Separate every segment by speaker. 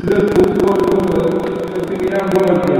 Speaker 1: Size bu bu bu bu bu bu bu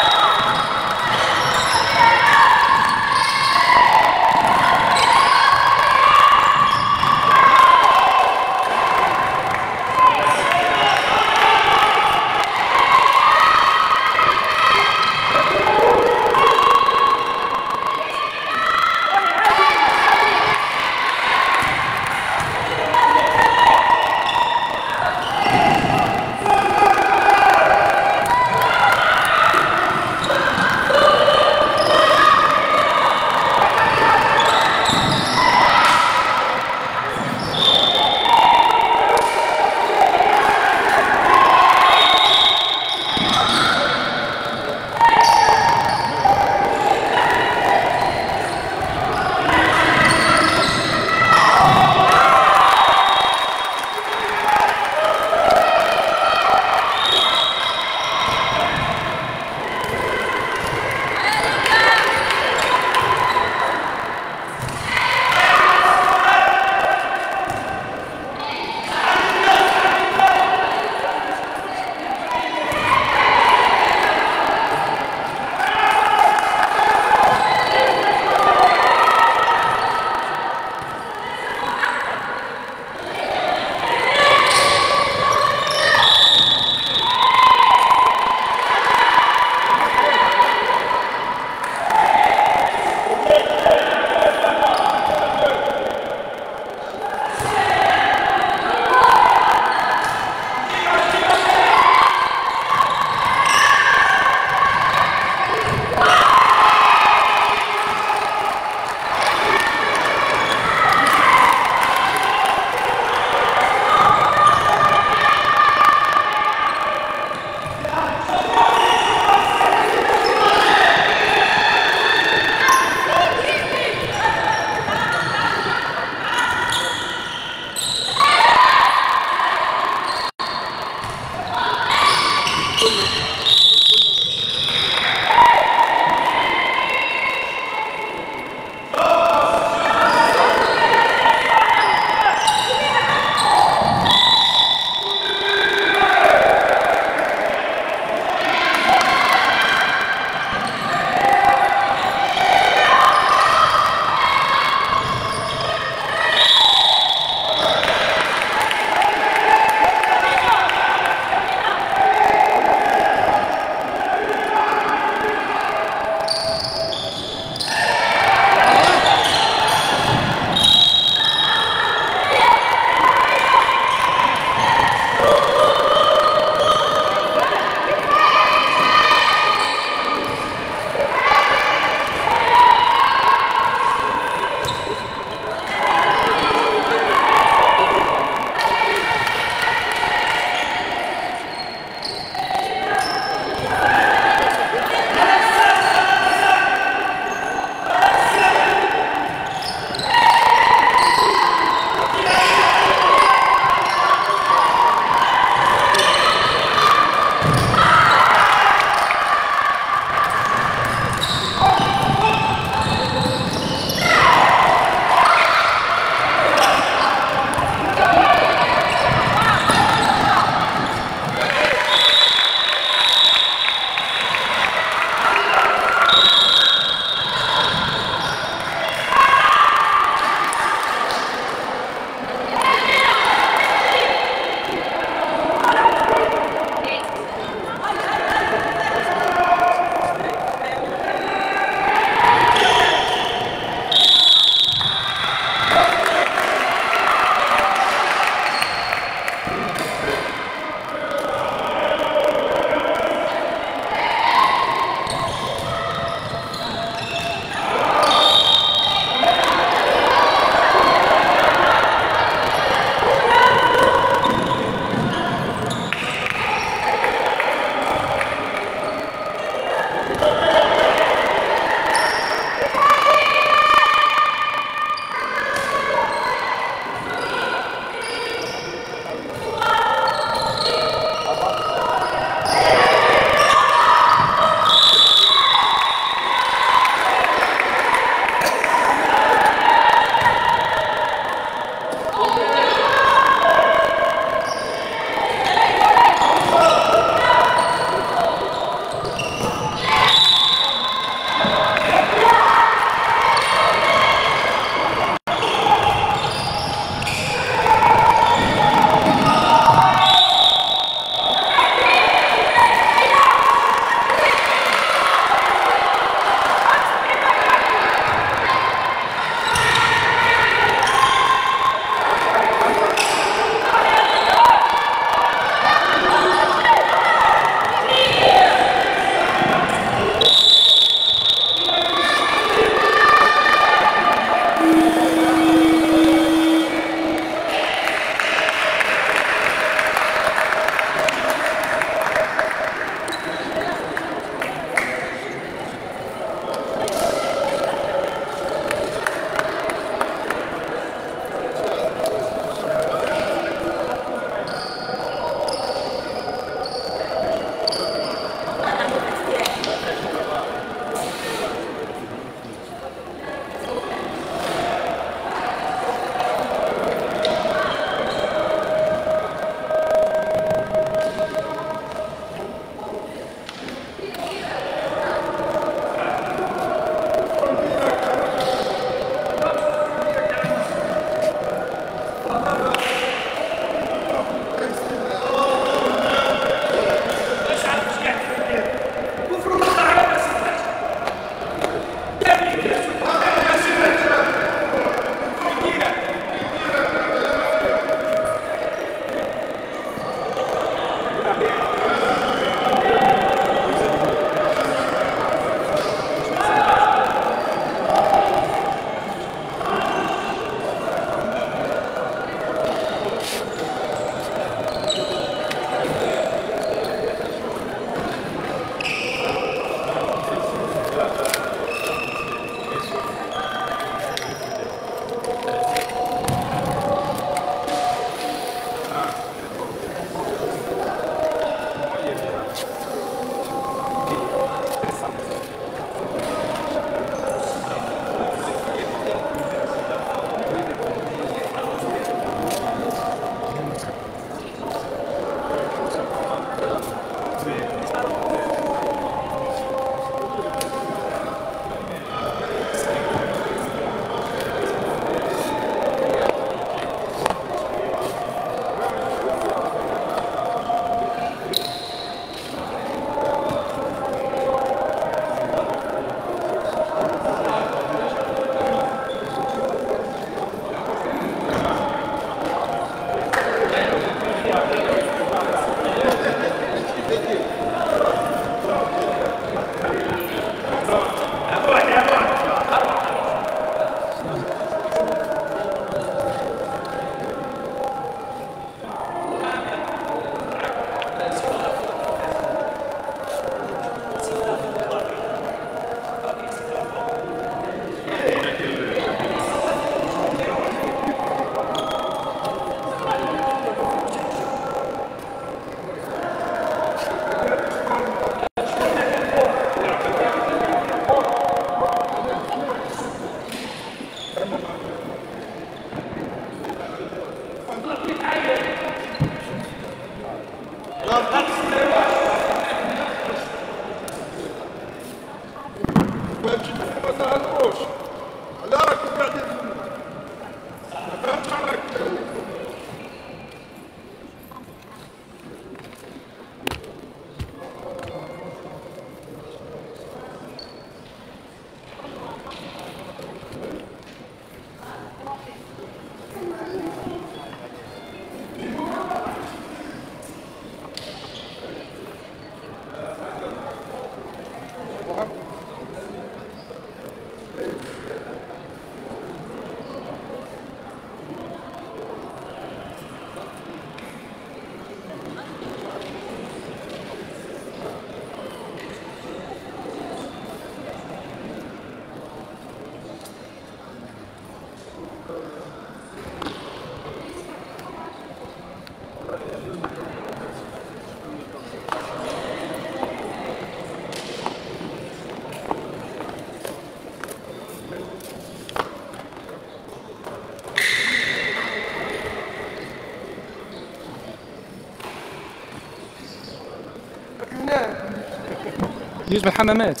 Speaker 1: يجيش بالحمامات